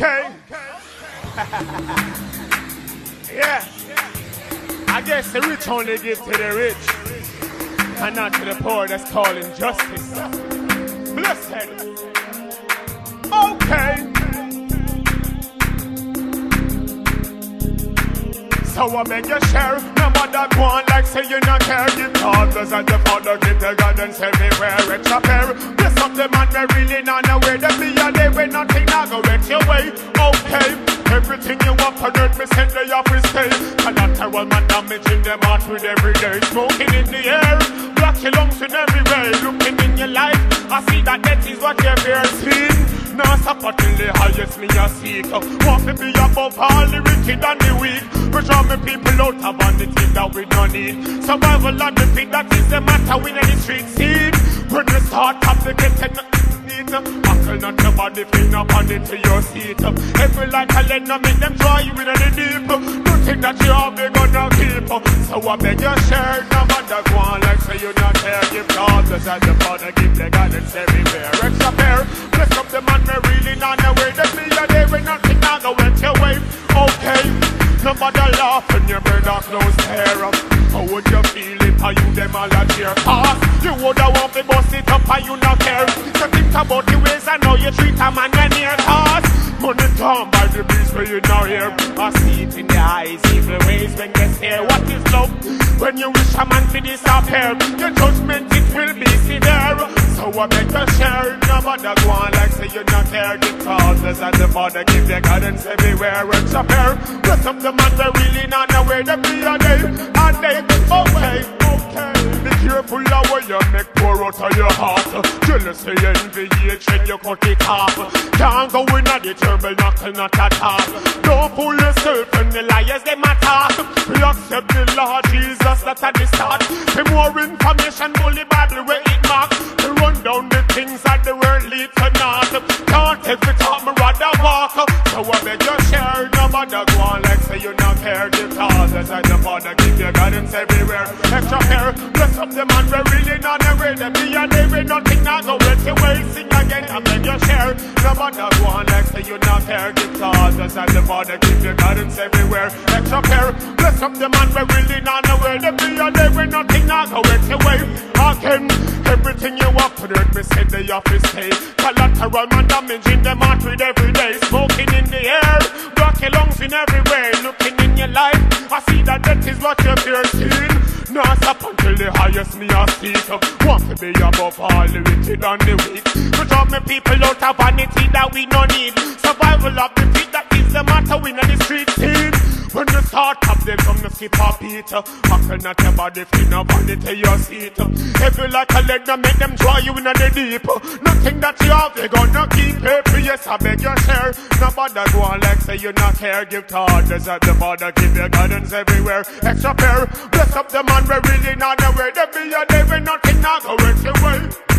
Okay. yeah. I guess the rich only give to the rich and not to the poor that's calling justice. Blessed. Okay. So I beg you share. No matter go on like say you not care. Give fathers and the father give the gardens everywhere It's Extra pair. Bless up the man we really not know where Them be a day when nothing not go get your way. Okay Everything you want for dirt, me send the office stay. Collateral man damaging them heart with every day. Smoking in the air, black your lungs in every way. Looking in your life, I see that that is what you're seeing stop until the highest me a seek. Oh, want to be above all the wicked and the weak. All me people out of vanity that we don't need. Survival of the fit that is the matter we in the street scene When we start complicated need. Buckle not your body, fling up on it to your seat. Every like a no make them try you in the deep. Nothing that you have, they gonna keep. Up. So I beg you share, The side, the father, give the guidance everywhere. Extra pair, bless up the man, we really not the way They a day when nothing not go went your way Okay, nobody laugh when your brother close hair up. How would you feel if I you them all at your cost? Ah, you woulda want to bust it up and you not care. So think about the ways I know you treat a man when near. Cause Money come the beast where you now hear I see it in the eyes, evil ways when they say What is love? When you wish a man to disappear Your judgment it will be severe. So I beg to share Nobody go on like say you're not care The causes and the father give their guidance everywhere It's a pair Bless up the man they really not where they be a day And they okay. Be careful of what you make pour out of your heart. Jealousy, envy, hatred, you cut it off Can't go in at the terrible knuckle, not at all Don't fool yourself when the liars them attack We accept the Lord Jesus, that's at the start. The more information, bully Bible where it marks you no matter go on like say you not care. The causes and the father give you guidance everywhere. Extra care, bless up the man we really not where they be And they will nothing not go with your way Sing again, I beg you share. No matter go on like say you not care. The causes and the father give you guidance everywhere. Extra care, bless up the man we really not where they be And they will nothing not go with your way Again, everything you for earth, me say the office stay Collateral man damaging them heart with every day. Smoking in the air, block lungs in every way. Looking in your life, I see that that is what you're piercing Now stop until the highest me a seek Want to be above all the wicked and the weak? Put all me people out of vanity that we no need. Survival of the fit, that is the matter we know the street scene when you start up, they come to skip a beat Buckle not your body, fin up on it to your seat. If you like a leg, now make them draw you in the deep. Nothing that you have, they gonna keep it Yes, I beg your share. Nobody go on like say you not care. Give to others at the border, give your guidance everywhere. Extra pair, bless up the man, we really not where They be a day when nothing not go your way